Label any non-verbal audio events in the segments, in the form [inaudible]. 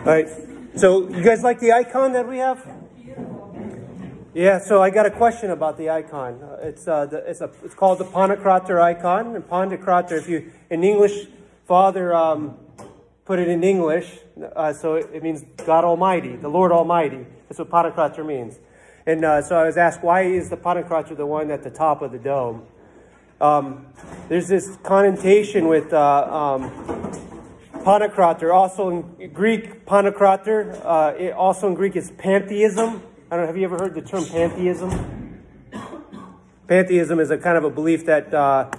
All right. So you guys like the icon that we have? Yeah. So I got a question about the icon. Uh, it's uh, the, it's a it's called the Pantocrator icon. And Pantocrator, if you in English, Father um, put it in English, uh, so it, it, means God Almighty, the Lord Almighty. That's what Pantocrator means. And uh, so I was asked, why is the Pantocrator the one at the top of the dome? Um, there's this connotation with uh, um, Pantocrator, also in Greek, Pantocrator, uh, also in Greek is pantheism. I don't know, have you ever heard the term pantheism? Pantheism is a kind of a belief that, uh,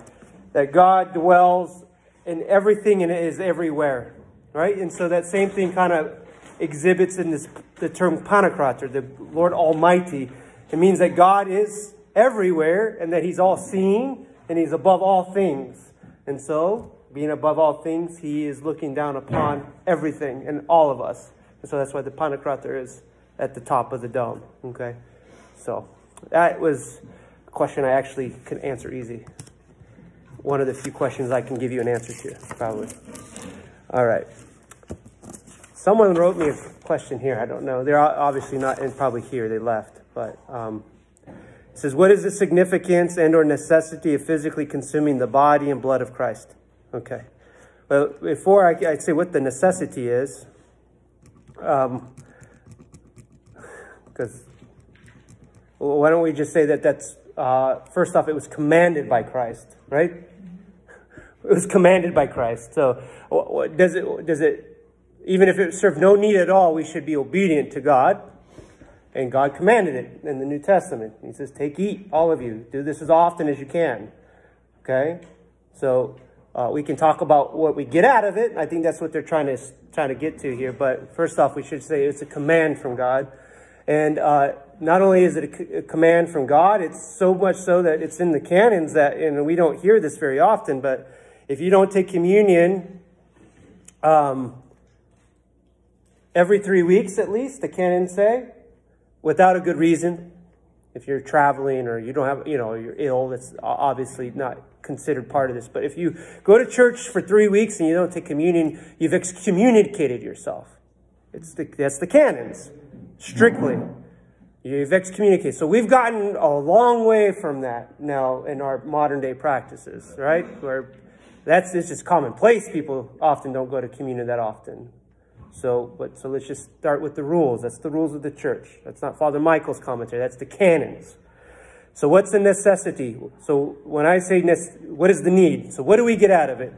that God dwells in everything and is everywhere, right? And so that same thing kind of exhibits in this, the term Pantocrator, the Lord Almighty. It means that God is everywhere and that he's all seeing and he's above all things. And so being above all things, he is looking down upon everything and all of us. And so that's why the Pantocrator is at the top of the dome. Okay? So that was a question I actually can answer easy. One of the few questions I can give you an answer to, probably. All right. Someone wrote me a question here. I don't know. They're obviously not and probably here. They left. But um, it says, what is the significance and or necessity of physically consuming the body and blood of Christ? Okay. Well, before I, I say what the necessity is, because um, why don't we just say that that's, uh, first off, it was commanded by Christ, right? It was commanded by Christ. So does it, does it, even if it served no need at all, we should be obedient to God. And God commanded it in the New Testament. He says, take, eat, all of you. Do this as often as you can. Okay? So uh, we can talk about what we get out of it. I think that's what they're trying to trying to get to here. But first off, we should say it's a command from God, and uh, not only is it a, a, command from God, it's so much so that it's in the canons that, and we don't hear this very often. But if you don't take communion um, every three weeks at least, the canons say, without a good reason, if you're traveling or you don't have, you know, you're ill, that's obviously not considered part of this. But if you go to church for three weeks and you don't take communion, you've excommunicated yourself. It's the, that's the canons, strictly. You've excommunicated. So we've gotten a long way from that now in our modern day practices, right? Where that's it's just commonplace. People often don't go to communion that often. So, but so let's just start with the rules. That's the rules of the church. That's not Father Michael's commentary. That's the canons. So what's the necessity? So when I say, what is the need? So what do we get out of it?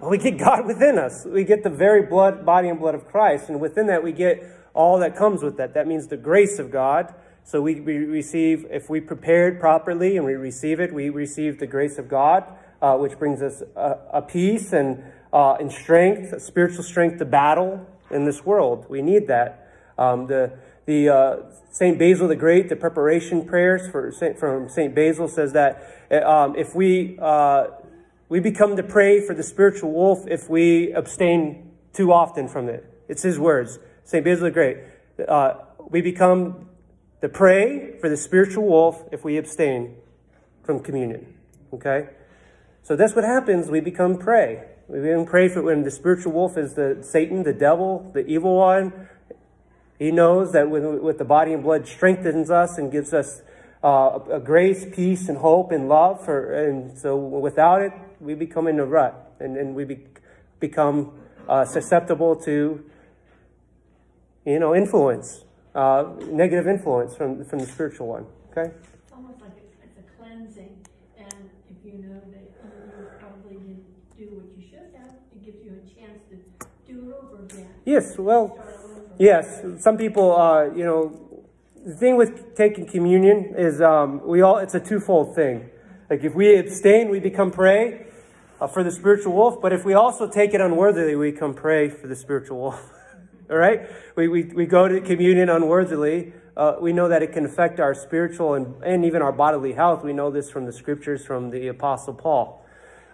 Well, we get [laughs] God within us. We get the very blood, body and blood of Christ. And within that, we get all that comes with that. That means the grace of God. So we, we receive, if we prepared properly and we receive it, we receive the grace of God, uh, which brings us a, a peace and, uh, and strength, spiritual strength to battle in this world. We need that. Um, the, the uh, Saint Basil the Great, the preparation prayers for Saint, from Saint Basil says that uh, um, if we uh, we become to pray for the spiritual wolf if we abstain too often from it. It's his words. Saint Basil the Great. Uh, we become the prey for the spiritual wolf if we abstain from communion. Okay, so that's what happens. We become prey. We become prey for when the spiritual wolf is the Satan, the devil, the evil one he knows that with, with the body and blood strengthens us and gives us uh, a grace, peace, and hope and love. For, and so without it, we become in a rut and, and we be, become uh, susceptible to, you know, influence, uh, negative influence from, from the spiritual one. Okay? It's almost like it's a cleansing. And if you know that you probably didn't do what you should have, it gives you a chance to do it over again. Yes, well, Yes, some people, uh, you know, the thing with taking communion is um, we all, it's a twofold thing. Like if we abstain, we become prey uh, for the spiritual wolf. But if we also take it unworthily, we become prey for the spiritual wolf. [laughs] all right? We, we, we go to communion unworthily. Uh, we know that it can affect our spiritual and, and even our bodily health. We know this from the scriptures from the Apostle Paul.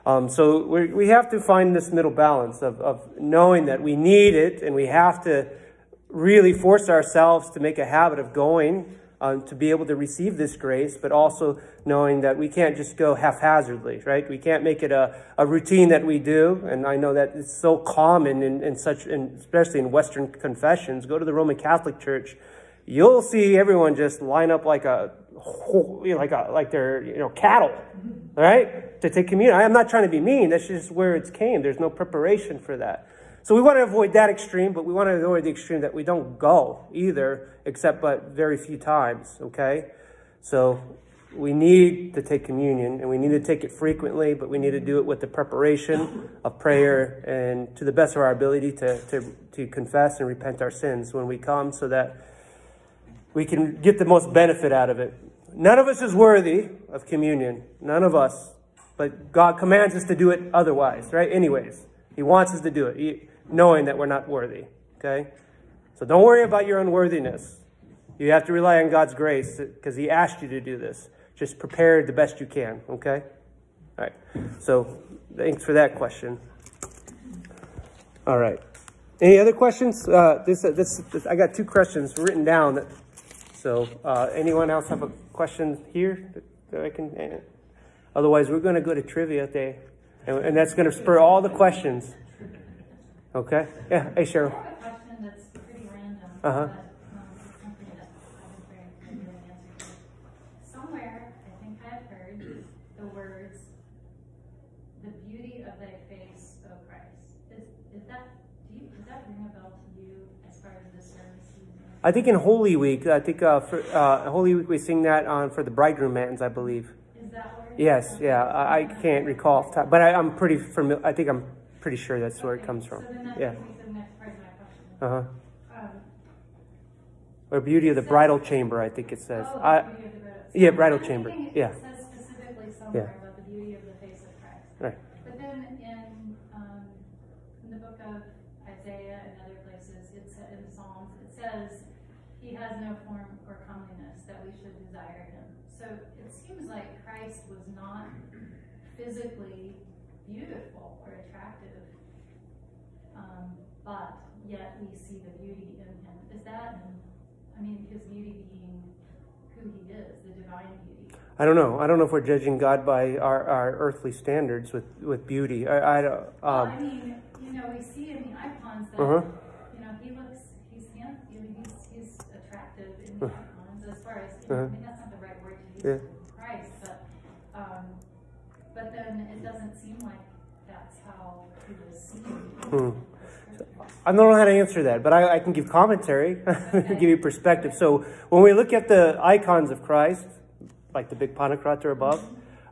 Um, so we we have to find this middle balance of, of knowing that we need it and we have to really force ourselves to make a habit of going um, to be able to receive this grace, but also knowing that we can't just go haphazardly, right? We can't make it a, a routine that we do. And I know that it's so common in, in such, in, especially in Western confessions. Go to the Roman Catholic Church, you'll see everyone just line up like a, like a, like they're, you know, cattle, right? To take communion. I'm not trying to be mean. That's just where it's came. There's no preparation for that. So we want to avoid that extreme, but we want to avoid the extreme that we don't go either, except but very few times, okay? So we need to take communion and we need to take it frequently, but we need to do it with the preparation of prayer and to the best of our ability to, to, to confess and repent our sins when we come so that we can get the most benefit out of it. None of us is worthy of communion. None of us. But God commands us to do it otherwise, right? Anyways, He wants us to do it. He, knowing that we're not worthy. Okay? So don't worry about your unworthiness. You have to rely on God's grace because He asked you to do this. Just prepare the best you can. Okay? All right. So thanks for that question. All right. Any other questions? Uh, this, this, this, I got two questions written down. That, so uh, anyone else have a question here that, that I can? Uh, otherwise, we're going to go to trivia day, and, and that's going to spur all the questions. Okay. Yeah. Hey, Cheryl. I have a question that's pretty random. Uh-huh. but, um, something that I've been praying for you to answer to. Somewhere, I think I've heard the words, "The beauty of thy face, O Christ." Is is that do you does that ring a bell to you as far as the service? I think in Holy Week, I think uh, for uh, Holy Week we sing that on for the bridegroom matins, I believe. Is that where? Yes. Yeah. I, I can't recall, but I, I'm pretty familiar. I think I'm pretty sure that's where it comes from. So then that Yeah. brings me to the next part of. Uh huh. Um, Or beauty of the bridal chamber, I think it says. oh, I, the beauty of the bridal- yeah, bridal chamber, yeah. It says specifically somewhere about the beauty of the face of Christ. right. But then in, um, in the book of Isaiah and other places, it's in the Psalms, it says, He has no form or comeliness that we should desire him. So it seems like Christ was not physically beautiful or attractive, um, but yet we see the beauty in him. Is that, I mean, his beauty being who he is, the divine beauty? I don't know. I don't know if we're judging God by our, our earthly standards with, with beauty. I, I don't. Well, I Um, mean, you know, we see in the icons that, Uh-huh. you know, he looks, he's hand, I mean, he's, he's attractive in the icons as far as, you know, I Uh-huh. mean, that's not the right word to use Yeah. for Christ, but, um, but then it doesn't seem like that's how he was seen. Hmm. I don't know how to answer that, but I, I can give commentary, [laughs] give you perspective. So when we look at the icons of Christ, like the big Pantocrator above,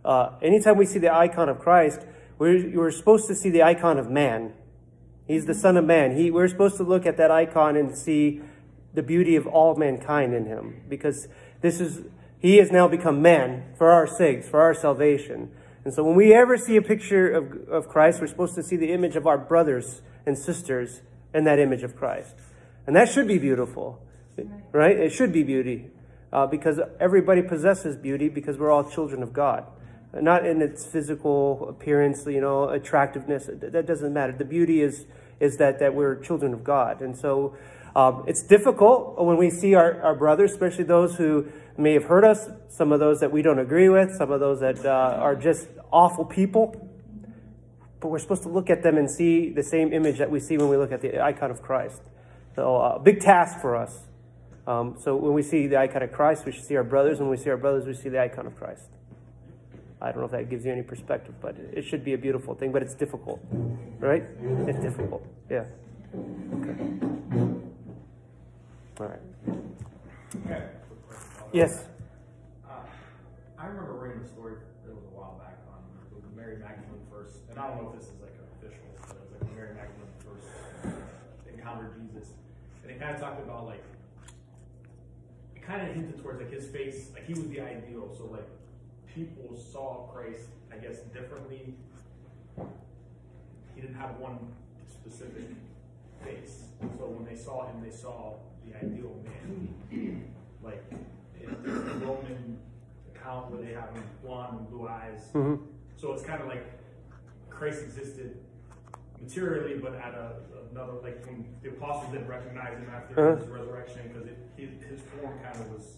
uh, anytime we see the icon of Christ, we're, we're supposed to see the icon of man. He's the Son of Man. He, we're supposed to look at that icon and see the beauty of all mankind in him, because this is he has now become man for our sakes, for our salvation. And so when we ever see a picture of, of Christ, we're supposed to see the image of our brothers and sisters in that image of Christ. And that should be beautiful, right? It should be beauty uh, because everybody possesses beauty because we're all children of God. Not in its physical appearance, you know, attractiveness. That doesn't matter. The beauty is is that that we're children of God, and so um, it's difficult when we see our, our brothers, especially those who may have hurt us, some of those that we don't agree with, some of those that uh, are just awful people. But we're supposed to look at them and see the same image that we see when we look at the icon of Christ. So a uh, big task for us. Um, so when we see the icon of Christ, we should see our brothers. When we see our brothers, we see the icon of Christ. I don't know if that gives you any perspective, but it should be a beautiful thing, but it's difficult, right? It's difficult. Yeah. Okay. All right. Okay. Yes. Uh, I remember reading a story, it was a while back, on when Mary Magdalene first, and I don't know if this is like official, but it was like when Mary Magdalene first encountered Jesus. And it kind of talked about like, it kind of hinted towards like his face, like he was the ideal. So like people saw Christ, I guess, differently. He didn't have one specific face. So when they saw him, they saw the ideal man. [clears throat] Like in the Roman account where they have him blonde and blue eyes. hmm So it's kind of like Christ existed materially, but at a, another, like when the apostles didn't recognize him after Uh-huh. his resurrection because his, his form kind of was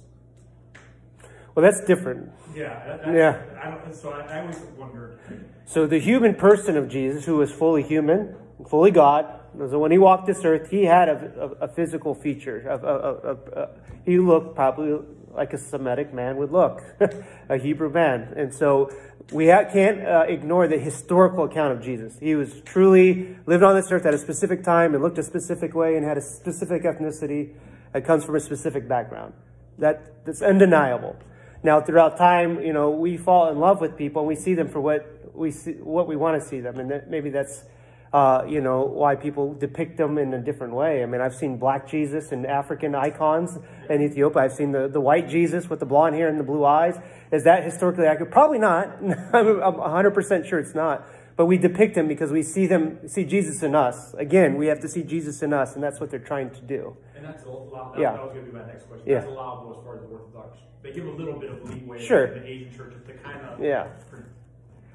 Well, that's different. Yeah, Yeah. I don't, so I, I always wondered. So the human person of Jesus, who was fully human, fully God, so when he walked this earth, he had a, a, a physical feature. Of, of, of- he looked probably like a Semitic man would look, [laughs] a Hebrew man. And so we can't uh, ignore the historical account of Jesus. He was truly lived on this earth at a specific time and looked a specific way and had a specific ethnicity that comes from a specific background. That, that's undeniable. Now, throughout time, you know, we fall in love with people and we see them for what we see, what we want to see them, and that maybe that's, uh, you know, why people depict them in a different way. I mean, I've seen black Jesus and African icons in Ethiopia. I've seen the, the white Jesus with the blonde hair and the blue eyes. Is that historically accurate? Probably not. [laughs] I'm 100% sure it's not. But we depict him because we see them, see Jesus in us. Again, we have to see Jesus in us, and that's what they're trying to do. And that's a lot. That, Yeah. that was going to be my next question. Yeah. That's allowable as far as the Orthodox. They give a little bit of leeway Sure. to the Asian churches to kind of. Yeah.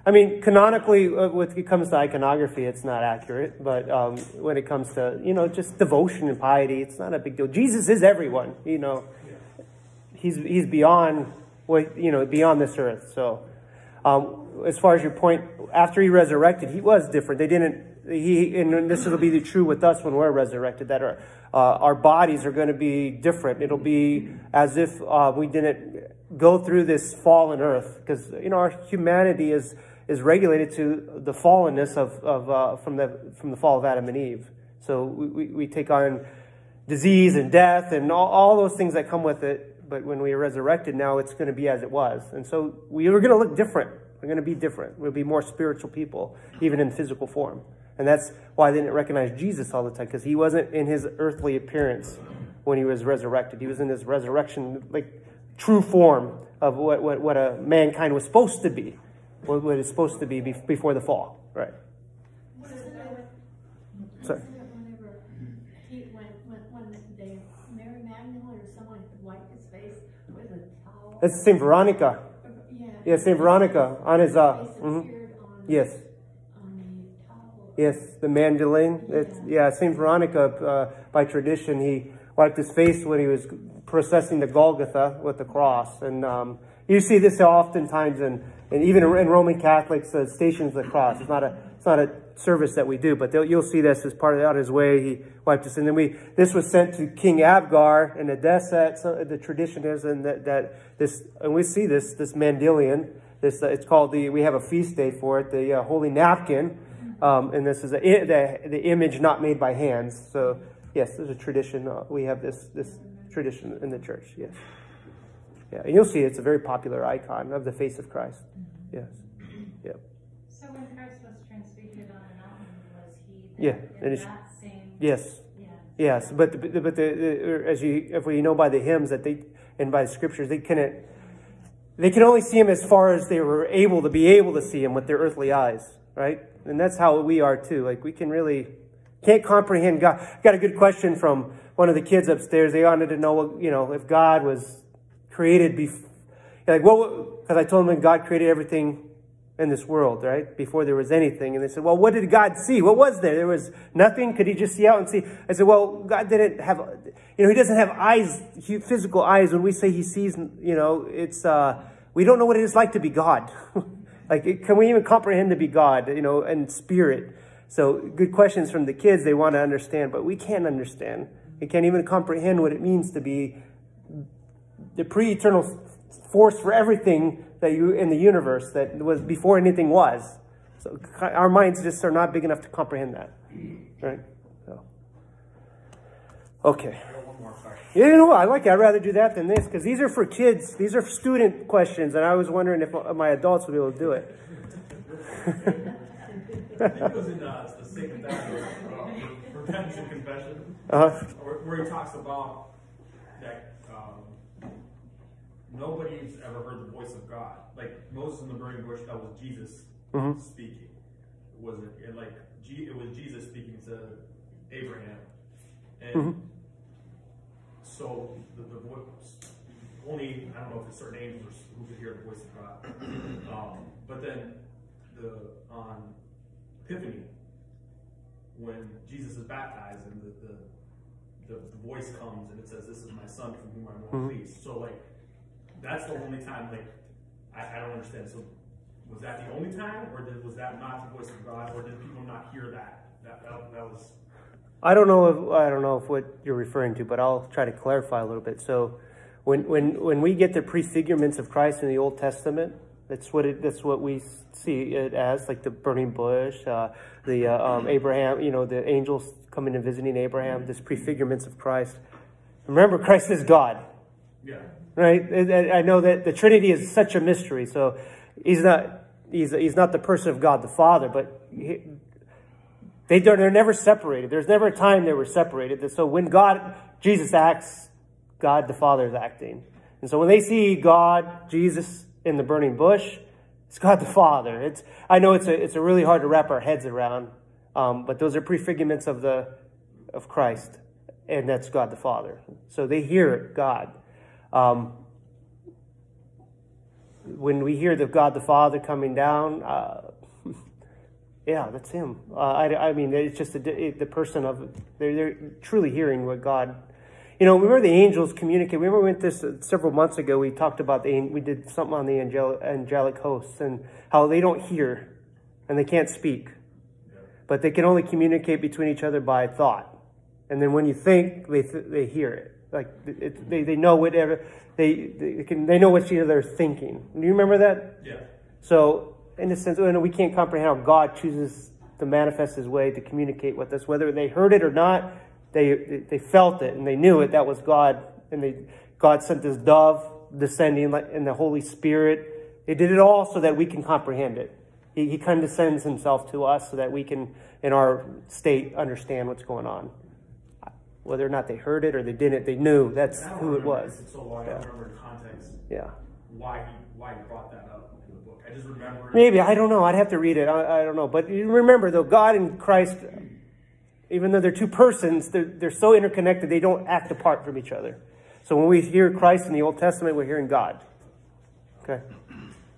I mean, canonically, uh, when it comes to iconography, it's not accurate. But um, when it comes to, you know, just devotion and piety, it's not a big deal. Jesus is everyone, you know. He's, he's beyond, what you know, beyond this earth. So um, as far as your point, after he resurrected, he was different. They didn't, he, and this will be the true with us when we're resurrected, that our, uh, our bodies are going to be different. It'll be as if uh, we didn't go through this fallen earth because, you know, our humanity is, is regulated to the fallenness of, of uh, from, the, from the fall of Adam and Eve. So we, we, we take on disease and death and all, all those things that come with it. But when we are resurrected, now it's going to be as it was. And so we are going to look different. We're going to be different. We'll be more spiritual people, even in physical form. And that's why they didn't recognize Jesus all the time, because he wasn't in his earthly appearance when he was resurrected. He was in his resurrection, like true form of what, what, what a mankind was supposed to be, what, what it's supposed to be before the fall. Right. Wasn't it, Sorry. wasn't it whenever he, when, when, when they, Mary Magdalene or someone wiped his face with a towel? That's St. Veronica. Yeah. Yeah, St. Veronica on his, uh, Face mhm. yes. The. Yes, the mandilion. It's, yeah, Saint Veronica, uh, by tradition, he wiped his face when he was processing the Golgotha with the cross, and um, you see this oftentimes in, and even in Roman Catholics, uh, stations of the cross. It's not a, it's not a service that we do, but you'll see this as part of out his way. He wiped us, and then we. This was sent to King Abgar in Edessa. So the tradition is, and that, that this, and we see this this mandilion. This uh, it's called the. We have a feast day for it, the uh, holy napkin. Um, and this is a, the, the image not made by hands. So, yes, there's a tradition. Uh, we have this, this tradition in the church. Yes. Yeah, and you'll see it's a very popular icon of the face of Christ. Mm-hmm. Yes. Yep. So when Christ was transfigured on the mountain, was he Yeah, and in it's- that same? Yes. Yeah. Yes. But the, but the, the as you if we know by the hymns that they and by the scriptures they couldn't they can only see him as far as they were able to be able to see him with their earthly eyes, right? And that's how we are too. Like we can really can't comprehend God. I got a good question from one of the kids upstairs. They wanted to know, you know, if God was created before, like what? Because I told them God created everything in this world, right? Before there was anything. And they said, well, what did God see? What was there? There was nothing. Could he just see out and see? I said, well, God didn't have, you know, he doesn't have eyes, physical eyes. When we say he sees, you know, it's, uh, we don't know what it is like to be God. [laughs] like, can we even comprehend to be God, you know, and spirit? So good questions from the kids. They want to understand, but we can't understand. We can't even comprehend what it means to be the pre-eternal force for everything that you in the universe that was before anything was. So our minds just are not big enough to comprehend that, right? So, okay. I got one more question. Yeah, you know what? I like it. I'd rather do that than this because these are for kids. These are student questions, and I was wondering if my adults would be able to do it. I think it was in uh, the Sacred Testament, uh, Repentance and Confession, Uh-huh. where, he talks about that nobody's ever heard the voice of God. Like Moses in the burning bush, that was Jesus Mhm. speaking. It wasn't it like it was Jesus speaking to Abraham, and Mhm. so the, the voice only I don't know if it's certain angels who could hear the voice of God. [coughs] Um, but then the on Epiphany, when Jesus is baptized and the, the, the, the voice comes and it says, This is my son from whom I'm well Mhm. pleased. So like that's the only time, like, I, I don't understand. So, was that the only time, or did, was that not the voice of God, or did people not hear that? That, that, that was. I don't know if I don't know if what you're referring to, but I'll try to clarify a little bit. So, when when when we get the prefigurements of Christ in the Old Testament, that's what it that's what we see it as, like the burning bush, uh, the uh, um, Abraham, you know, the angels coming and visiting Abraham, this prefigurements of Christ. Remember, Christ is God, Yeah. Right? I know that the Trinity is such a mystery. So, he's not he's he's not the person of God the Father, but he, they don't, they're never separated. There's never a time they were separated. So when God, Jesus acts, God the Father is acting. And so when they see God, Jesus in the burning bush, it's God the Father. It's, I know it's a, it's a really hard to wrap our heads around, um, but those are prefigurements of the, of Christ. And that's God the Father. So they hear God. Um, when we hear the God the Father coming down, uh, [laughs] yeah, that's him. Uh, I, I mean, it's just a, it, the person of they're, they're truly hearing what God. You know, remember the angels communicate. Remember we went this uh, several months ago. We talked about the we did something on the angelic, angelic hosts and how they don't hear and they can't speak, but they can only communicate between each other by thought. And then when you think, they th- they hear it. Like it, they they know whatever they they can they know what each other are thinking. Do you remember that? Yeah. So, in a sense, we can't comprehend how God chooses to manifest His way to communicate with us, whether they heard it or not. They they felt it and they knew it. That was God, and they God sent this dove descending like in the Holy Spirit. He did it all so that we can comprehend it. He, he condescends Himself to us so that we can, in our state, understand what's going on. Whether or not they heard it or they didn't, they knew that's who it was. It's so long, I Yeah. don't remember the context, Yeah. why he, why he brought that up in the book. I just remember. Maybe I don't know. I'd have to read it. I, I don't know. But you remember, though, God and Christ, even though they're two persons, they're, they're so interconnected. They don't act apart from each other. So when we hear Christ in the Old Testament, we're hearing God. Okay,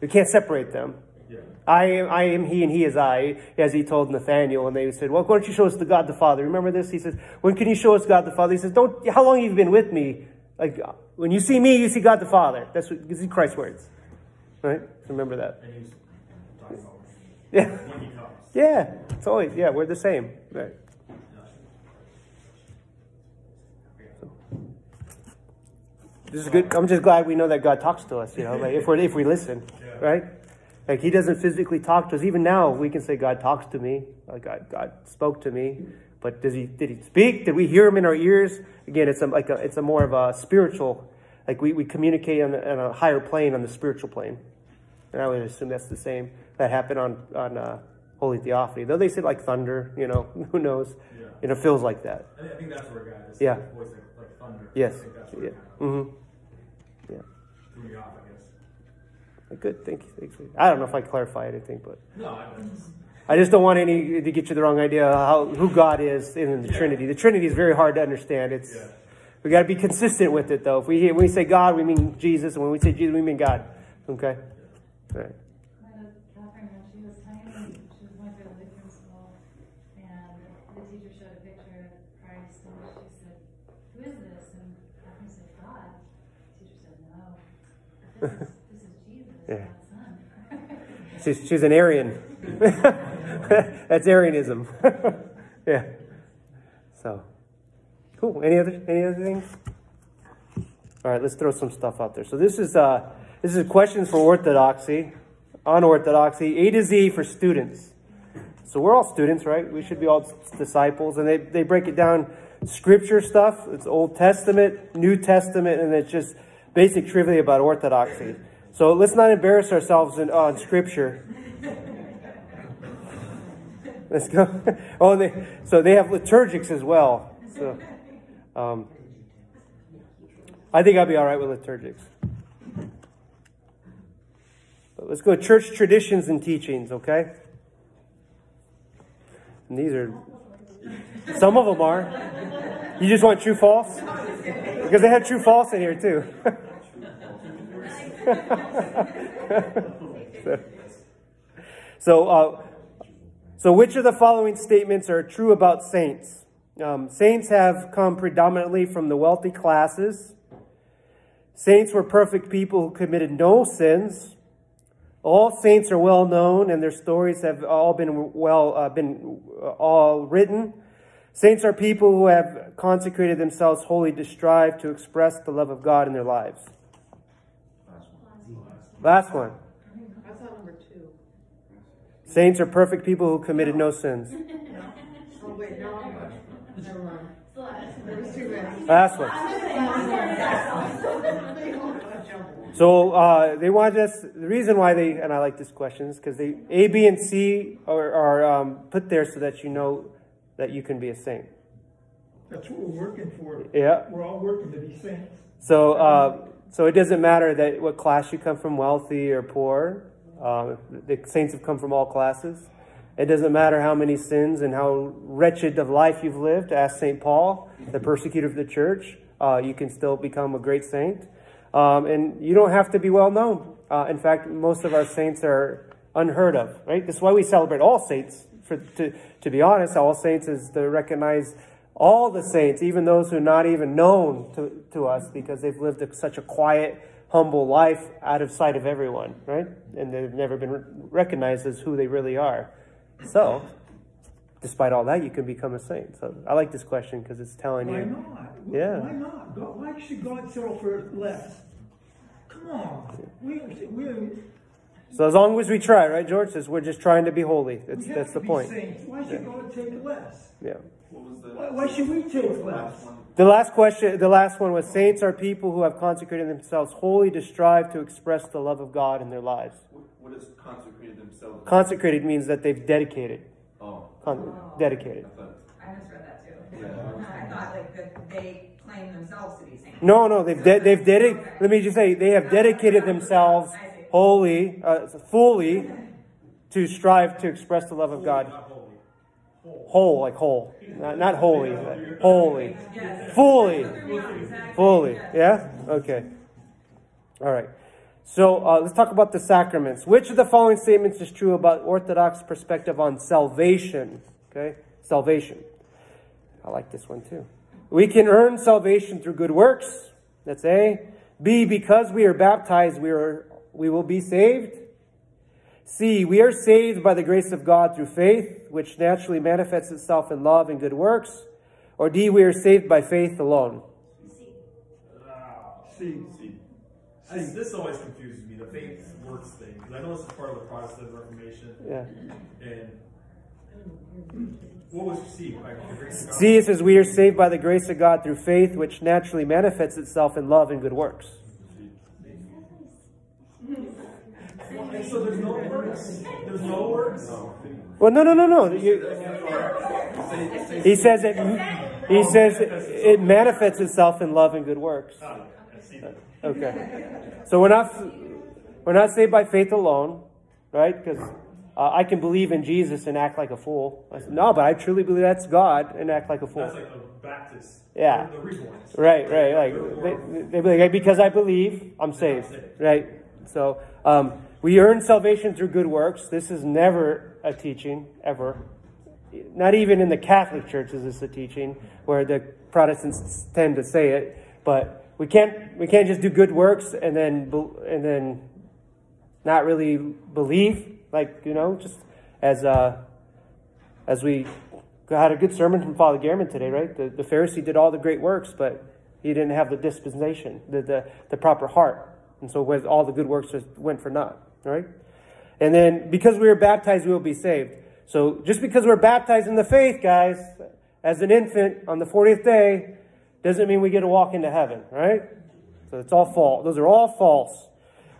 we can't separate them. Yeah. I am, I am He, and He is I, as He told Nathaniel. And they said, "Well, why don't you show us the God the Father?" Remember this? He says, "When can you show us God the Father?" He says, "Don't. How long have you been with me? Like when you see me, you see God the Father." That's what these Christ's words, right? So remember that. And he's talking about [laughs] Yeah. when he comes. Yeah, it's always yeah. We're the same, right? This is good. I'm just glad we know that God talks to us. You know, like if we're, if we listen, right? Like He doesn't physically talk to us. Even now, we can say God talks to me. Like God, God spoke to me. But does He did He speak? Did we hear Him in our ears? Again, it's a, like a, it's a more of a spiritual. Like we, we communicate on, a- on a higher plane, on the spiritual plane. And I would assume that's the same that happened on on uh, Holy Theophany. Though they said like thunder, you know, [laughs] who knows? Yeah. And it feels like that. I think, I think that's where God is. Yeah. voice like, like thunder. Yes. I think that's where Yeah. it kind of Mm-hmm. Yeah. Threw me off, I. Good. Thank you. I don't know if I clarify anything, but No, I. I just don't want any to get you the wrong idea how who God is in the Yeah. Trinity. The Trinity is very hard to understand. It's Yeah. we got to be consistent with it, though. If we when we say God, we mean Jesus, and when we say Jesus, we mean God. Okay. All right. I had She's, she's an Arian. [laughs] That's Arianism. [laughs] yeah. So, cool. Any other any other things? All right, let's throw some stuff out there. So this is uh, this is questions for orthodoxy, on orthodoxy, A to Z for students. So we're all students, right? We should be all disciples, and they they break it down, scripture stuff. It's Old Testament, New Testament, and it's just basic trivia about orthodoxy. So let's not embarrass ourselves in, on scripture. Let's go. [laughs] Oh, they, so they have liturgics as well. So, um, I think I'll be all right with liturgics. But let's go church traditions and teachings, okay? And these are, some of them are. You just want true false? Because they have true false in here too. [laughs] so, [laughs] so, uh, so, which of the following statements are true about saints? Um, saints have come predominantly from the wealthy classes. Saints were perfect people who committed no sins. All saints are well known, and their stories have all been well uh, been uh, all written. Saints are people who have consecrated themselves wholly to strive to express the love of God in their lives. Last one. I thought number two. Saints are perfect people who committed no sins. [laughs] Oh, wait, no, Never mind. There was too many. Last one. They all got jumbled. So uh, they want us. The reason why they and I like this question is because they A, B, and C are, are um, put there so that you know that you can be a saint. That's what we're working for. Yeah. We're all working to be saints. So uh, so it doesn't matter that what class you come from, wealthy or poor. Uh, the saints have come from all classes. It doesn't matter how many sins and how wretched of life you've lived. Ask Saint Paul, the persecutor of the church. Uh, you can still become a great saint. Um, and you don't have to be well known. Uh, in fact, most of our saints are unheard of, right? That's why we celebrate all saints. For to, to be honest, all saints is to recognize all the saints, even those who are not even known to, to us because they've lived a, such a quiet, humble life out of sight of everyone, right? And they've never been recognized as who they really are. So, despite all that, you can become a saint. So I like this question because it's telling Why you. not? Yeah. Why not? God, why should God settle for less? Come on. We, we, So as long as we try, right, George? Says we're just trying to be holy. That's that's the point. saints. Why should God take less? Yeah. What was the Why, why should we take less? The last question, the last one was saints are people who have consecrated themselves wholly to strive to express the love of God in their lives. What, does consecrated themselves? Consecrated means that they've dedicated. Oh, Con- dedicated. I thought. I misread that too. Yeah. I [laughs] thought like that they claim themselves to be saints. No, no, they've de- they've dedicated. Let me just say they have dedicated themselves wholly, uh, fully, to strive to express the love of God. Whole, like whole, not, not holy, but holy, fully, fully. Yeah. Okay. All right. So uh, let's talk about the sacraments. Which of the following statements is true about Orthodox perspective on salvation? Okay, salvation. I like this one too. We can earn salvation through good works. That's A. B. Because we are baptized, we are we will be saved. C. We are saved by the grace of God through faith, which naturally manifests itself in love and good works. Or D. We are saved by faith alone. Ah, see, I, this always confuses me, the faith works thing, because I know this is part of the Protestant Reformation. Yeah. And what was C? By the grace of God? C. It says we are saved by the grace of God through faith, which naturally manifests itself in love and good works. And so there's no works. There's no works. Well, no, no, no, no. You, he says it. He says it manifests itself in love and good works. I see. Okay. So we're not we're not saved by faith alone, right? Because uh, I can believe in Jesus and act like a fool. I said, no, but I truly believe that's God and act like a fool. That's like the Baptist. Yeah. The Reformers. Right, right. Like they, they be like, because I believe, I'm saved. Right. So um, we earn salvation through good works. This is never a teaching ever. Not even in the Catholic Church is this a teaching where the Protestants tend to say it. But we can't we can't just do good works and then and then not really believe. Like you know, just as uh, as we had a good sermon from Father Gehrman today, right? The, the Pharisee did all the great works, but he didn't have the disposition, the, the, the proper heart. And so with all the good works just went for naught, right? And then because we were baptized, we will be saved. So just because we're baptized in the faith, guys, as an infant on the 40th day, doesn't mean we get to walk into heaven, right? So it's all false. Those are all false.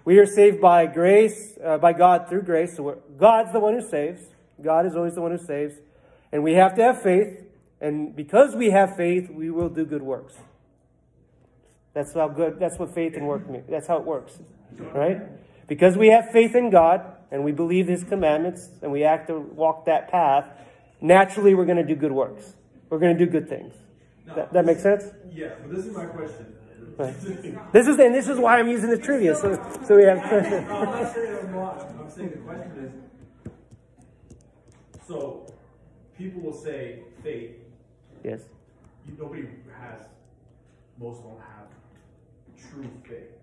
We are saved by grace, uh, by God through grace. So God's the one who saves. God is always the one who saves. And we have to have faith. And because we have faith, we will do good works. That's how good, that's what faith and work mean. That's how it works. Right? Because we have faith in God and we believe his commandments and we act to walk that path, naturally we're going to do good works. We're going to do good things. That, that makes sense? Yeah, but this is my question. Right. This is and this is why I'm using the trivia. So so we have [laughs] No, I'm not saying I'm not. I'm saying the question is, so people will say faith. Yes. You, nobody has, most don't have true faith.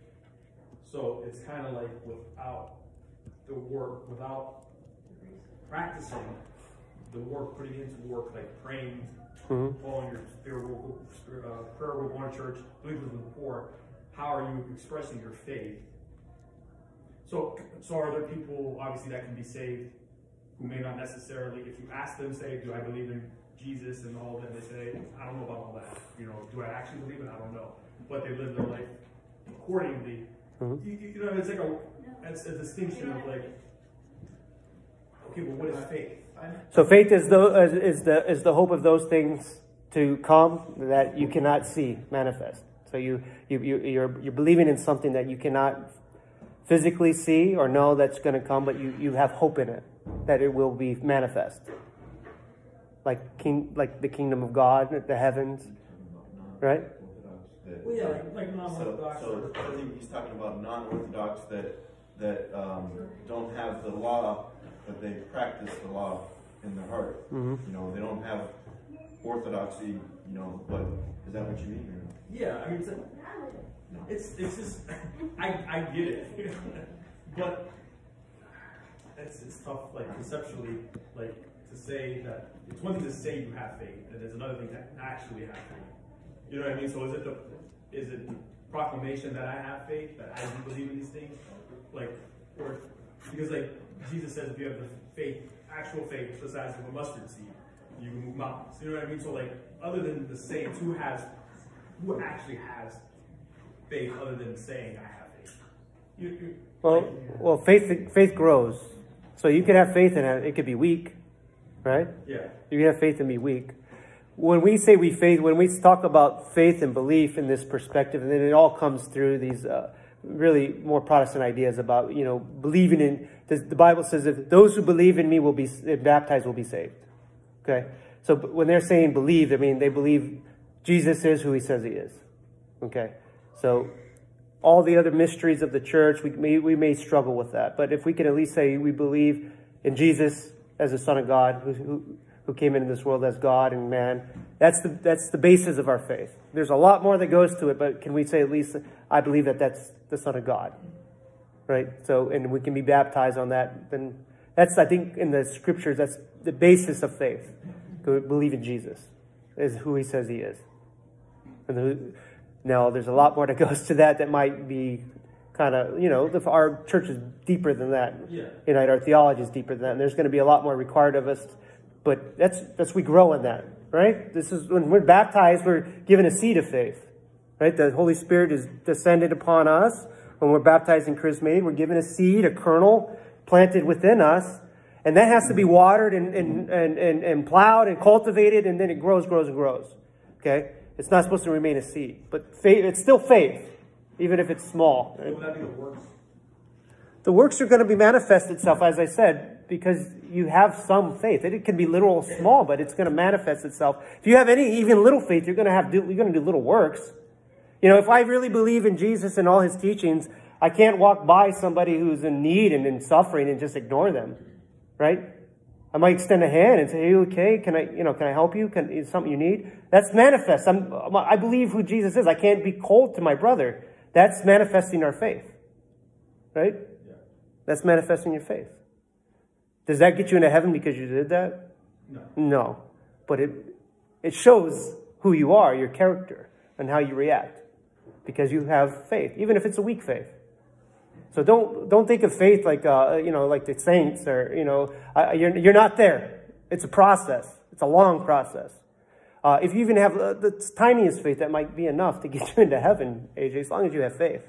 So it's kind of like without the work, without practicing the work, putting into work, like praying, Mhm. following your spiritual uh, prayer going to church, believing with the poor. How are you expressing your faith? So, so are there people obviously that can be saved who may not necessarily, if you ask them, say, do I believe in Jesus and all that, they say, I don't know about all that. You know, do I actually believe it? I don't know. But they live their life accordingly. Mhm. You, you- you know, it's like a, it's a distinction of like, okay, well, what is faith? So faith is the is, is the is the hope of those things to come that you cannot see manifest. So you you, you you're you're believing in something that you cannot physically see or know that's going to come, but you, you have hope in it that it will be manifest. Like king like the kingdom of God, the heavens, right? Well, yeah, like, like So, non-orthodox. so I think he's talking about non-orthodox that, that, um, don't have the law, but they practice the law in their heart. Mhm. You know, they don't have orthodoxy, you know, but is that what you mean? or- Yeah, I mean, it's, it's, it's just, I, I get it. but it's, it's tough, like conceptually, like to say that, it's one thing to say you have faith, and there's another thing to actually have faith. You know what I mean? So is it the, is it the proclamation that I have faith, that I do believe in these things? Like, or, because like, Jesus says if you have the faith, actual faith, the size of a mustard seed, you can move mountains. You know what I mean? So like, other than the saints, who has, who actually has faith other than saying I have faith? You, you, Well, well, faith faith grows. So you could have faith in it. It could be weak, right? yeah. You can have faith and be weak. When we say we faith, when we talk about faith and belief in this perspective, and then it all comes through these uh, really more Protestant ideas about you know believing in. The, Bible says if those who believe in me will be baptized will be saved. Okay, so when they're saying believe, I mean they believe Jesus is who He says He is. Okay, so all the other mysteries of the church, we may, we may struggle with that. But if we can at least say we believe in Jesus as the Son of God, who, who came into this world as God and man, that's the, that's the basis of our faith. There's a lot more that goes to it, but can we say at least, I believe that that's the Son of God? Right? So, and we can be baptized on that. Then that's, I think, in the scriptures, that's the basis of faith. To believe in Jesus is who he says he is. And who, now, there's a lot more that [laughs] goes to that that might be kind of, you know, the, our church is deeper than that. Yeah. You know, our theology is deeper than that. And there's going to be a lot more required of us. But that's, that's we grow in that, right? This is when we're baptized, we're given a seed of faith, right? The Holy Spirit is descended upon us. When we're baptized in chrismated, we're given a seed, a kernel planted within us. And that has to be watered and, and, and, and, and plowed and cultivated, and then it grows, grows, and grows. Okay? It's not supposed to remain a seed. But faith, it's still faith, even if it's small. What would that be the works? The works are going to be manifest itself, as I said, because you have some faith. It can be little or small, but it's going to manifest itself. If you have any, even little faith, you're going to have, you're going to do little works. You know, if I really believe in Jesus and all his teachings, I can't walk by somebody who's in need and in suffering and just ignore them, right? I might extend a hand and say, "Hey, okay? Can I, you know, can I help you? Can is something you need?" That's manifest. I'm, I believe who Jesus is. I can't be cold to my brother. That's manifesting our faith, right? That's manifesting your faith. Does that get you into heaven because you did that? No. No, but it it shows who you are, your character, and how you react, because you have faith, even if it's a weak faith. So don't don't think of faith like uh, you know like the saints or you know uh, you're you're not there. It's a process. It's a long process. Uh, if you even have uh, the tiniest faith, that might be enough to get [laughs] you into heaven, AJ. As long as you have faith,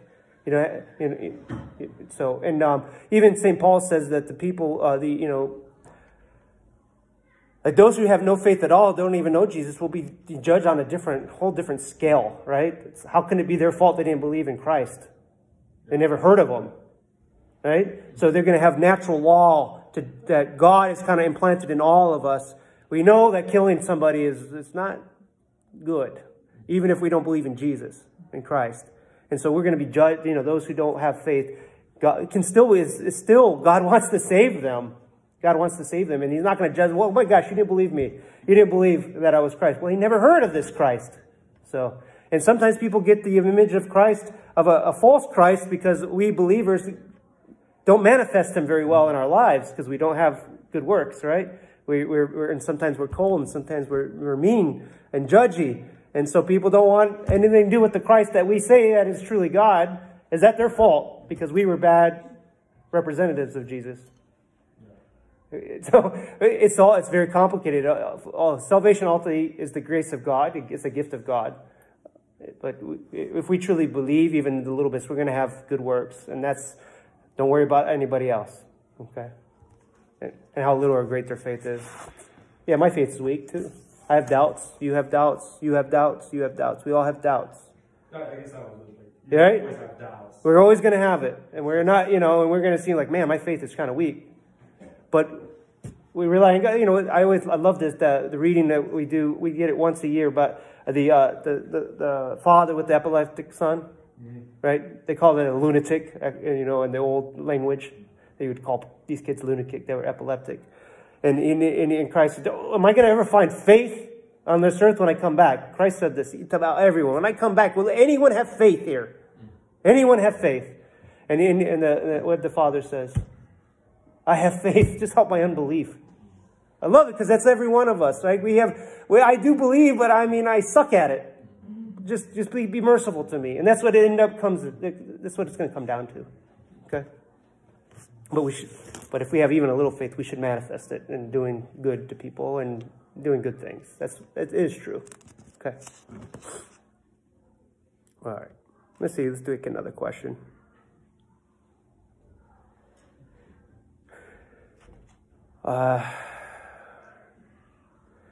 you know. You know so and um, even Saint Paul says that the people, uh, the you know, like those who have no faith at all, don't even know Jesus, will be judged on a different, whole different scale, right? It's, how can it be their fault they didn't believe in Christ? They never heard of him, right? So they're going to have natural law to, that God has kind of implanted in all of us. We know that killing somebody is it's not good, even if we don't believe in Jesus, in Christ. And so we're going to be judged. You know, those who don't have faith, God can still is, is still God [laughs] wants to save them. God wants to save them, and He's not going to judge. Well, my gosh, you didn't believe me. You didn't believe that I was Christ. Well, He never heard of this Christ. So And sometimes people get the image of Christ, of a, a false Christ, because we believers don't manifest him very well in our lives because we don't have good works, right? We, we're, we're, and sometimes we're cold and sometimes we're, we're mean and judgy. And so people don't want anything to do with the Christ that we say that is truly God. Is that their fault? Because we were bad representatives of Jesus. [laughs] So it's all it's very complicated. Uh, salvation ultimately is the grace of God. It's a gift of God. But if we truly believe, even the little bits, we're going to have good works, and that's don't worry about anybody else. Okay, and how little or great their faith is. Yeah, my faith is weak too. I have doubts. You have doubts. You have doubts. You have doubts. We all have doubts. I guess that was like, right? always have doubts. We're always going to have it, and we're not, you know, and we're going to seem like, man, my faith is kind of weak. But we rely on, God. you know, I always, I love this, the, the reading that we do, we get it once a year, but the, uh, the, the, the father with the epileptic son, mm-hmm. right? They call it a lunatic, uh, you know, in the old language. They would call these kids lunatic, they were epileptic. And in, in, in Christ, oh, am I going to ever find faith on this earth when I come back? Christ said this about everyone. When I come back, will anyone have faith here? Anyone have faith? And, in, in the, what the Father says, I have faith, [laughs] just help my unbelief. I love it because that's every one of us, right? We have, we, I do believe, but I mean, I suck at it. Just, just be, be merciful to me. And that's what it end up comes, that's what it's going to come down to. Okay? But we should, but if we have even a little faith, we should manifest it in doing good to people and doing good things. That's, it is true. Okay. All right. Let's see. Let's do another question. Uh,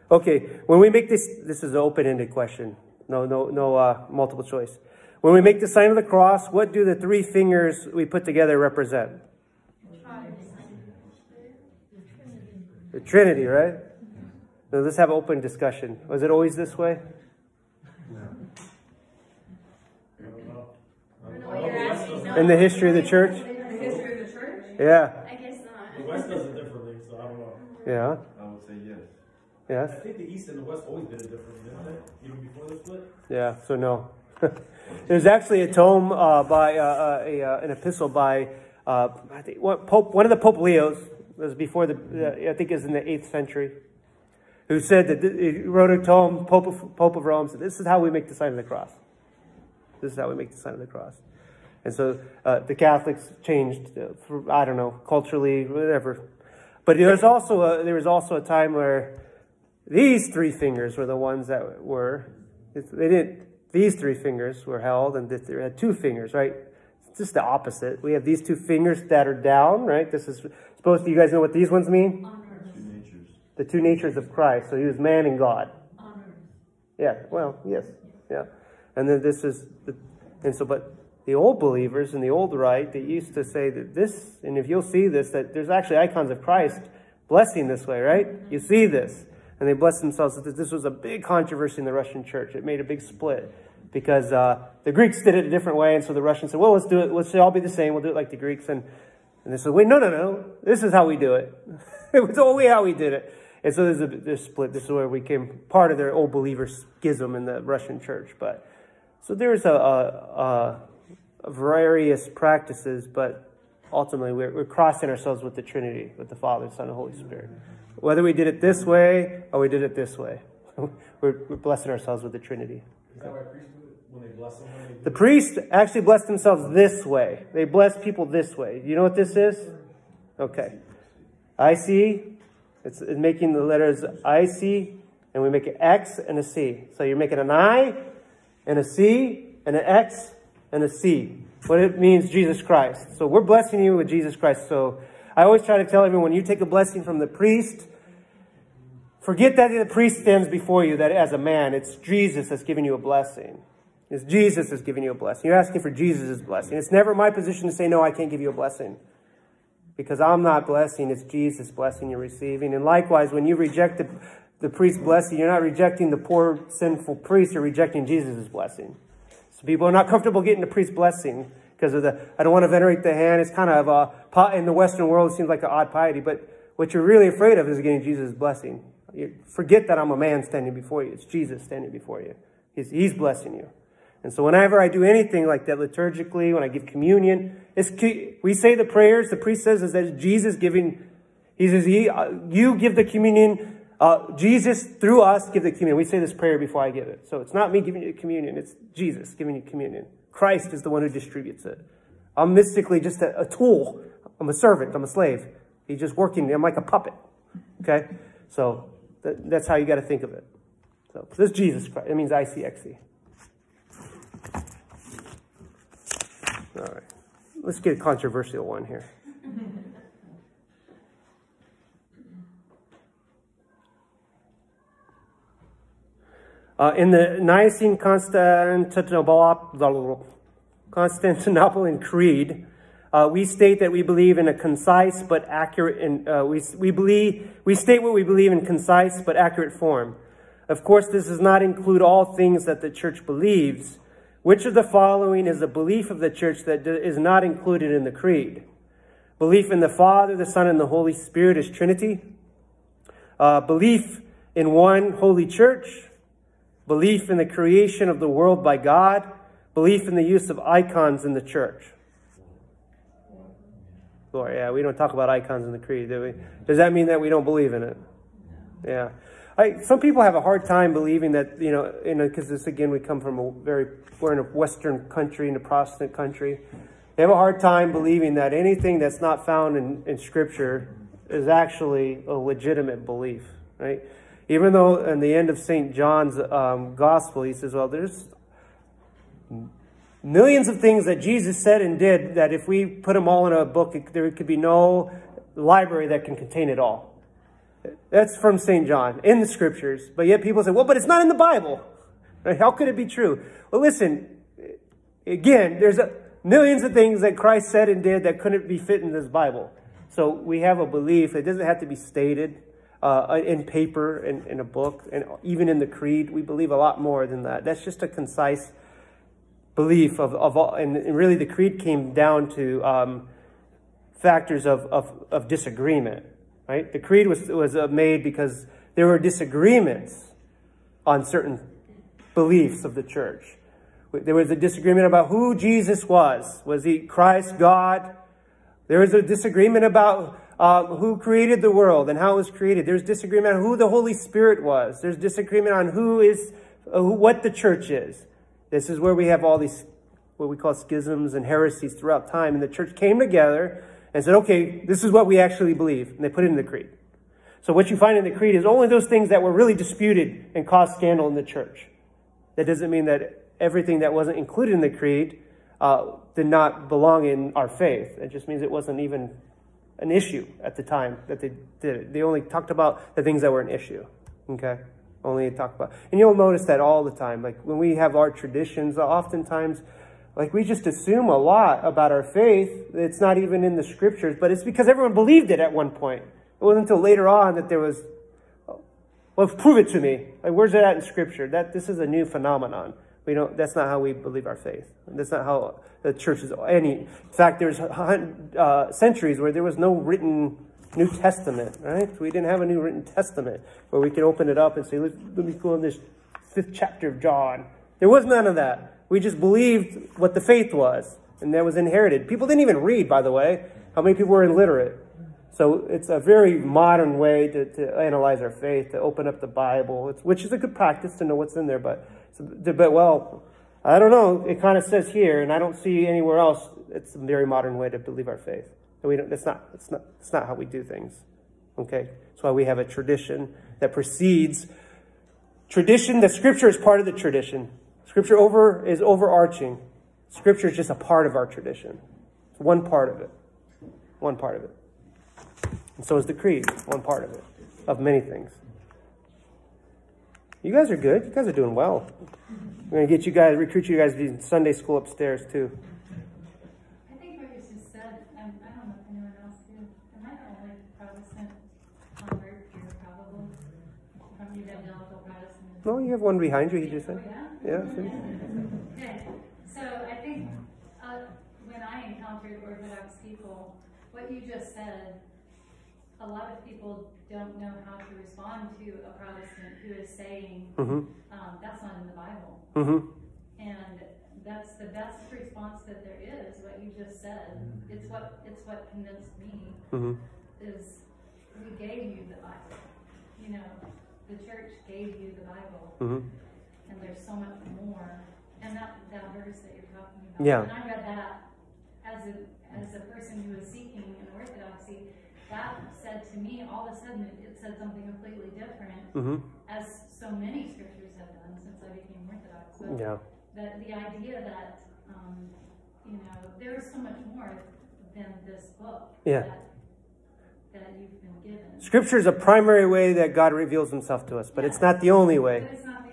okay, when we make this, this is an open-ended question. No, no, no uh, multiple choice. When we make the sign of the cross, what do the three fingers we put together represent? The Trinity, right? So let's have open discussion. Was it always this way? In the history of the church? The history of the church? Yeah. I guess not. The West does it differently, so I don't know. Yeah. I would say yes. Yes. I think the East and the West always did it differently, didn't they? Even before the split? Yeah. So no. [laughs] There's actually a tome uh, by uh, uh, a, uh, an epistle by uh, I think what, Pope one of the Pope Leos it was before the I think it was in the eighth century, who said that he wrote a tome Pope of, Pope of Rome said this is how we make the sign of the cross. This is how we make the sign of the cross. And so uh, the Catholics changed, uh, for, I don't know, culturally, whatever. But there was also a, there was also a time where these three fingers were the ones that were. They didn't. These three fingers were held, and they had two fingers, right? It's just the opposite. We have these two fingers that are down, right? This is supposed to. You guys know what these ones mean? Two the two natures of Christ. So he was man and God. Yeah. Well, yes. Yeah. And then this is the, and so, but the old believers in the old rite, they used to say that this, and if you'll see this, that there's actually icons of Christ blessing this way, right? You see this. And they bless themselves. This was a big controversy in the Russian church. It made a big split because uh, the Greeks did it a different way. And so the Russians said, well, let's do it. Let's all be the same. We'll do it like the Greeks. And, and they said, wait, no, no, no. This is how we do it. [laughs] it was only how we did it. And so there's a this split. This is where we came part of their old believer schism in the Russian church. But so there's a, a, a various practices, but ultimately we're, we're crossing ourselves with the Trinity, with the Father, Son, and Holy Spirit. Whether we did it this way or we did it this way, [laughs] we're, we're blessing ourselves with the Trinity. Is that why priests The it? priests actually bless themselves this way. They bless people this way. You know what this is? Okay. I see. It's it's making the letters I see, and we make an X and a C. So you're making an I and a C and an X and a C. What it means, Jesus Christ. So we're blessing you with Jesus Christ. So I always try to tell everyone, when you take a blessing from the priest, forget that the priest stands before you, that as a man, it's Jesus that's giving you a blessing. It's Jesus is giving you a blessing. You're asking for Jesus' blessing. It's never my position to say, no, I can't give you a blessing. Because I'm not blessing, it's Jesus' blessing you're receiving. And likewise, when you reject the, the priest's blessing, you're not rejecting the poor, sinful priest, you're rejecting Jesus' blessing. So people are not comfortable getting the priest's blessing because of the, I don't want to venerate the hand. It's kind of uh, a, in the Western world, it seems like an odd piety, but what you're really afraid of is getting Jesus' blessing. You forget that I'm a man standing before you. It's Jesus standing before you. He's, he's blessing you. And so whenever I do anything like that liturgically, when I give communion, it's, we say the prayers, the priest says is that Jesus giving, he says, he, uh, you give the communion, uh, Jesus through us give the communion. We say this prayer before I give it. So it's not me giving you communion, it's Jesus giving you communion. Christ is the one who distributes it. I'm mystically just a, a tool. I'm a servant, I'm a slave. He's just working, I'm like a puppet. Okay? So that, that's how you got to think of it. So this is Jesus Christ. It means ICXC. All right. Let's get a controversial one here. Uh, in the Nicene Constantinople, Constantinopolitan Creed, uh, we state that we believe in a concise but accurate, and uh, we, we believe, we state what we believe in concise but accurate form. Of course, this does not include all things that the church believes. Which of the following is a belief of the church that is not included in the creed? Belief in the Father, the Son, and the Holy Spirit as Trinity. Uh, belief in one holy church. Belief in the creation of the world by God. Belief in the use of icons in the church. Lord, yeah, we don't talk about icons in the creed, do we? Does that mean that we don't believe in it? Yeah. I, some people have a hard time believing that, you know, because this, again, we come from a very, we're in a Western country, in a Protestant country. They have a hard time believing that anything that's not found in, in Scripture is actually a legitimate belief, right? Even though in the end of St. John's um, Gospel, he says, well, there's millions of things that Jesus said and did that if we put them all in a book, there could be no library that can contain it all. That's from St. John in the scriptures. But yet people say, well, but it's not in the Bible. How could it be true? Well, listen, again, there's a, millions of things that Christ said and did that couldn't be fit in this Bible. So we have a belief. It doesn't have to be stated uh, in paper, in, in a book, and even in the creed. We believe a lot more than that. That's just a concise belief of, of all, and really the creed came down to um, factors of, of, of disagreement right? The creed was, was uh, made because there were disagreements on certain beliefs of the church. There was a disagreement about who Jesus was. Was he Christ, God? There was a disagreement about uh, who created the world and how it was created. There's disagreement on who the Holy Spirit was. There's disagreement on who is, uh, who, what the church is. This is where we have all these, what we call schisms and heresies throughout time. And the church came together and said, okay, this is what we actually believe. And they put it in the creed. So what you find in the creed is only those things that were really disputed and caused scandal in the church. That doesn't mean that everything that wasn't included in the creed uh, did not belong in our faith. It just means it wasn't even an issue at the time that they did it. They only talked about the things that were an issue. Okay? Only talked about. And you'll notice that all the time. Like when we have our traditions, oftentimes like we just assume a lot about our faith. It's not even in the scriptures, but it's because everyone believed it at one point. It wasn't until later on that there was, well, prove it to me. Like, where's that at in scripture? That this is a new phenomenon. We don't, that's not how we believe our faith. That's not how the church is any. In fact, there's uh, centuries where there was no written New Testament, right? We didn't have a new written testament where we could open it up and say, let, let me go in this fifth chapter of John. There was none of that. We just believed what the faith was, and that was inherited. People didn't even read, by the way. How many people were illiterate? So it's a very modern way to, to analyze our faith, to open up the Bible, it's, which is a good practice to know what's in there. But, but well, I don't know. It kind of says here, and I don't see anywhere else. It's a very modern way to believe our faith. We don't, that's not, that's not, that's not how we do things. Okay? That's why we have a tradition that precedes tradition. The scripture is part of the tradition. Scripture over is overarching. Scripture is just a part of our tradition. It's one part of it. One part of it. And so is the creed, one part of it, of many things. You guys are good. You guys are doing well. We're going to get you guys, recruit you guys to Sunday school upstairs too. I think what you just said, I don't know if anyone else did. Am I the only Protestant convert here, probably? From evangelical Protestant? No, you have one behind you, he just said. Oh, Yeah? So I think uh, when I encountered Orthodox people, what you just said, a lot of people don't know how to respond to a Protestant who is saying, mm-hmm. um, that's not in the Bible. Mm-hmm. And that's the best response that there is, what you just said. It's what, it's what convinced me, hmm is we gave you the Bible. You know, the church gave you the Bible, hmm and there's so much more. And that, that verse that you're talking about. Yeah. And I read that as a, as a person who was seeking an orthodoxy, that said to me, all of a sudden, it, it said something completely different, hmm as so many scriptures have done since I became Orthodox. But Yeah. that the idea that, um, you know, there is so much more than this book. Yeah. That, that you've been given. Scripture is a primary way that God reveals himself to us, but it's not the only way.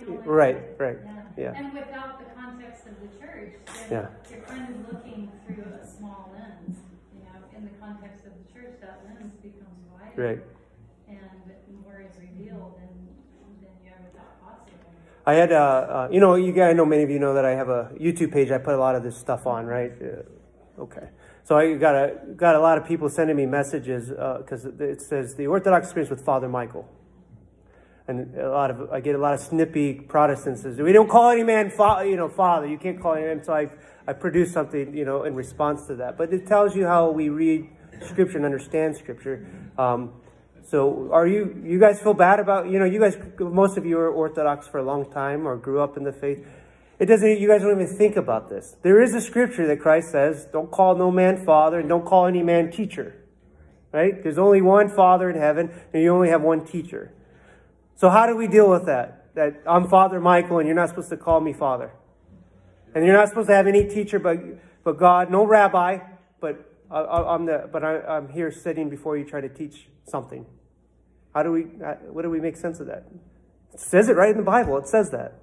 But it's not the. Right, right. Yeah. Yeah. And without the context of the church, then Yeah. you're kind of looking through a small lens. You know, in the context of the church, that lens becomes wider. Right. And more is revealed than, than you ever thought possible. I had, uh, uh, you know, you guys, I know many of you know that I have a YouTube page. I put a lot of this stuff on, right? Uh, okay. So I got a got a lot of people sending me messages because it says the Orthodox experience with Father Michael, and a lot of I get a lot of snippy Protestants says we don't call any man fa- you know father. You can't call any man. So I I produced something you know in response to that. But it tells you how we read Scripture and understand Scripture. Um, so are you you guys feel bad about you know you guys most of you are Orthodox for a long time or grew up in the faith. It doesn't you guys don't even think about this. There is a scripture that Christ says, Don't call no man father and don't call any man teacher. Right? There's only one father in heaven, and you only have one teacher. So how do we deal with that? That I'm Father Michael and you're not supposed to call me father. And you're not supposed to have any teacher but but God, no rabbi, but I, I'm the but I, I'm here sitting before you trying to teach something. How do we uh, what do we make sense of that? It says it right in the Bible. It says that.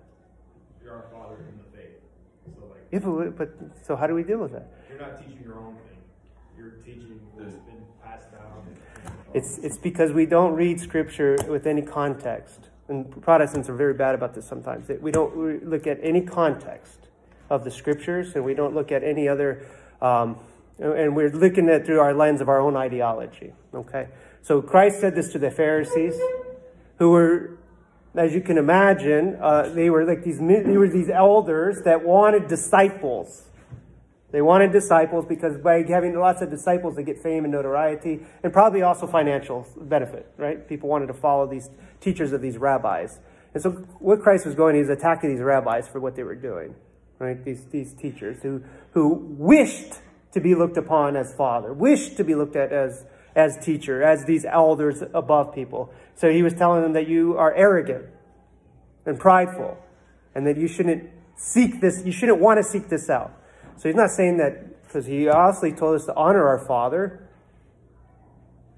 You're our father in the faith. So like, Yeah, but, but so how do we deal with that? you're not teaching your own thing. You're teaching what's been passed down. It's it's because we don't read Scripture with any context, and Protestants are very bad about this sometimes. We don't look at any context of the Scriptures, and we don't look at any other, um, and we're looking at through our lens of our own ideology. Okay, so Christ said this to the Pharisees, who were, as you can imagine, uh, they were like these they were these elders that wanted disciples. They wanted disciples because by having lots of disciples, they get fame and notoriety and probably also financial benefit, right? People wanted to follow these teachers of these rabbis. And so what Christ was going, he attacking these rabbis for what they were doing, right? These, these teachers who, who wished to be looked upon as father, wished to be looked at as, as teacher, as these elders above people. So he was telling them that you are arrogant and prideful and that you shouldn't seek this, you shouldn't want to seek this out. So he's not saying that because he obviously told us to honor our father,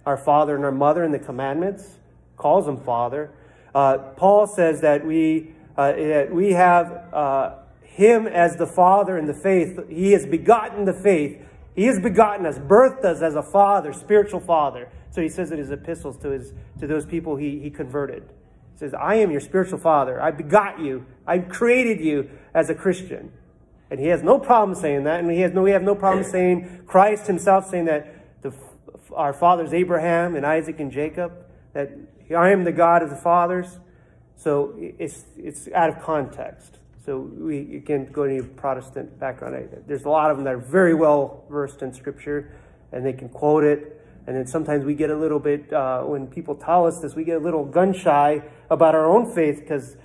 our father and our mother in the commandments, calls him father. Uh, Paul says that we uh, that we have uh, him as the father in the faith. He has begotten the faith. He has begotten us, birthed us as a father, spiritual father. So he says in his epistles to his to those people he, he converted. He says, I am your spiritual father. I begot you. I created you as a Christian. And he has no problem saying that. And he has no, we have no problem saying Christ himself saying that the, our fathers Abraham and Isaac and Jacob, that I am the God of the fathers. So it's, it's out of context. So we you can go to any Protestant background. There's a lot of them that are very well versed in Scripture, and they can quote it. And then sometimes we get a little bit uh, when people tell us this, we get a little gun shy about our own faith because,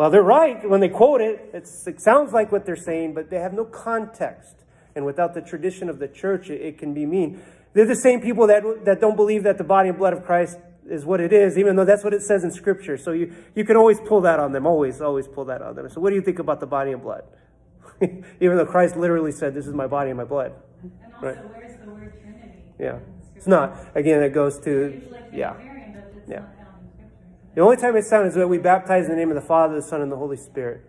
well, they're right when they quote it. It's, it sounds like what they're saying, but they have no context. And without the tradition of the church, it, it can be mean. They're the same people that that don't believe that the body and blood of Christ is what it is, even though that's what it says in Scripture. So you, you can always pull that on them, always, always pull that on them. So what do you think about the body and blood? [laughs] even though Christ literally said, This is my body and my blood. And also, Right. where's the word Trinity? Yeah. It's not. Again, it goes to, yeah. Trinitarian, but it's Yeah. not found in Scripture. The only time it's found is that we baptize in the name of the Father, the Son, and the Holy Spirit.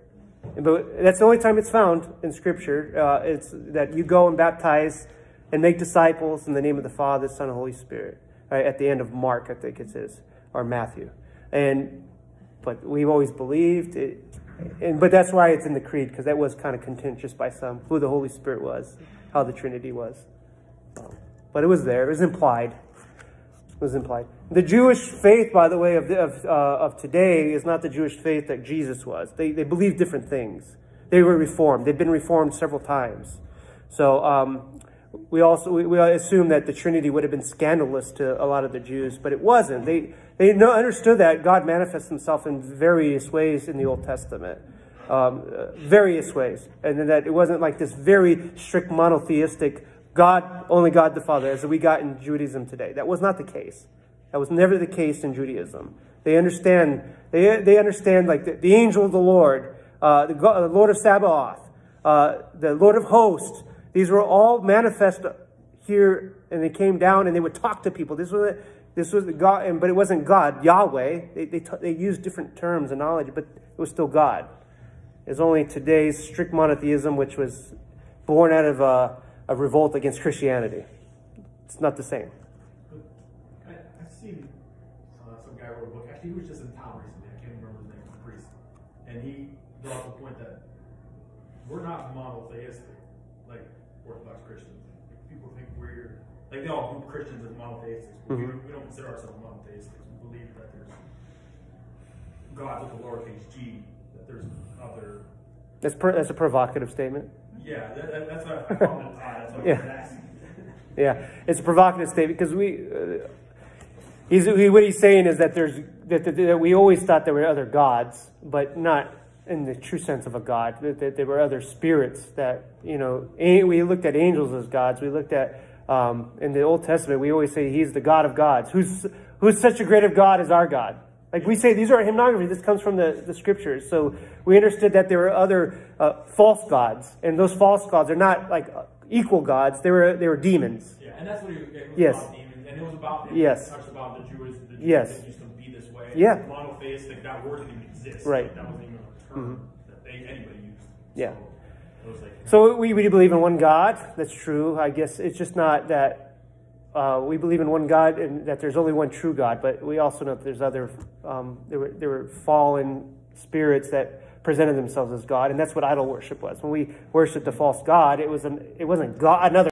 But that's the only time it's found in Scripture. Uh, it's that you go and baptize and make disciples in the name of the Father, the Son, and Holy Spirit. Right, at the end of Mark, I think it says, or Matthew. And but we've always believed it, and but that's why it's in the creed because that was kind of contentious by some who the Holy Spirit was, how the Trinity was. But it was there. It was implied It was implied. The Jewish faith, by the way, of, the, of, uh, of today is not the Jewish faith that Jesus was. They, they believe different things. they were reformed. They've been reformed several times. So um, we also we, we assume that the Trinity would have been scandalous to a lot of the Jews, but it wasn't. They they know, understood that God manifests Himself in various ways in the Old Testament, um, uh, various ways, and that it wasn't like this very strict monotheistic God, only God the Father, as we got in Judaism today. That was not the case. That was never the case in Judaism. They understand. They they understand like the, the angel of the Lord, uh, the, God, the Lord of Sabaoth, uh, the Lord of Hosts. These were all manifest here, and they came down and they would talk to people. This was this was God, but it wasn't God, Yahweh. They they, they used different terms and knowledge, but it was still God. It's only today's strict monotheism, which was born out of a, a revolt against Christianity. It's not the same. I, I've seen uh, some guy wrote a book. Actually, he was just in town recently. I can't remember his name. A priest, and brought up the point that we're not monotheistic like Orthodox Christians. People think we're like they all group Christians as monotheistics. But we, don't, we don't consider ourselves monotheistics. We believe that there's God with a lowercase g. That there's other. That's per, that's a provocative statement. Yeah, that, that, that's what I found it odd. That's what Yeah. asking. [laughs] Yeah, it's a provocative statement because we. Uh, he's he, what he's saying is that there's that, that, that we always thought there were other gods, but not in the true sense of a god. That, that there were other spirits that you know. We looked at angels as gods. We looked at um, in the Old Testament. We always say he's the God of gods. Who's who's such a great of God as our God? Like we say, these are hymnography. This comes from the, the scriptures. So we understood that there were other uh, false gods, and those false gods are not like equal gods. They were they were demons. Yeah, and that's what he, it was Yes. about demons, and it was about Yes. It talks about the Jews, the Jews Yes. that used to be this way. Yeah. monotheistic. That word didn't even exist. Right. That wasn't even a term that they anybody used. Yeah. So like So we, we believe in one God. That's true. I guess it's just not that uh, we believe in one God and that there's only one true God. But we also know that there's other um, there were there were fallen spirits that presented themselves as God, and that's what idol worship was. When we worshiped the false God, it was an, it wasn't God another